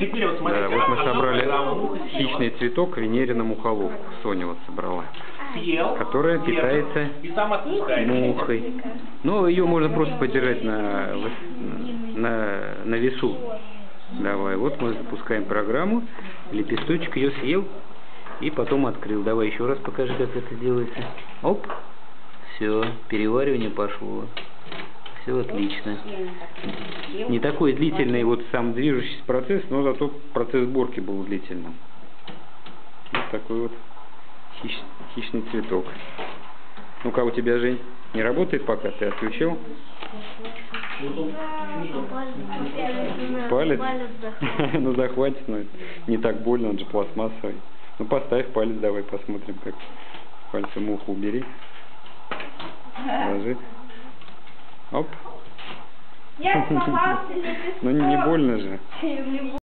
Теперь вот смотрите. Да, вот мы собрали хищный цветок Венерина мухоловку. Соня вот собрала. съел, которая съел, питается. Мухой. Ну, ее можно просто подержать на, на, на весу. Давай, вот мы запускаем программу. Лепесточек ее съел и потом открыл. Давай еще раз покажи, как это делается. Оп. Все, переваривание пошло. Все отлично. Не такой длительный вот сам движущийся процесс, но зато процесс сборки был длительным. Вот такой вот хищ- хищный цветок. Ну-ка, у тебя, Жень, не работает пока? Ты отключил? Палец? ну, захватит, но не так больно, он же пластмассовый. Ну, поставь палец, давай посмотрим, как пальцем муху убери. Ложи. Оп. Я сломался лепесток. Ну, не больно же.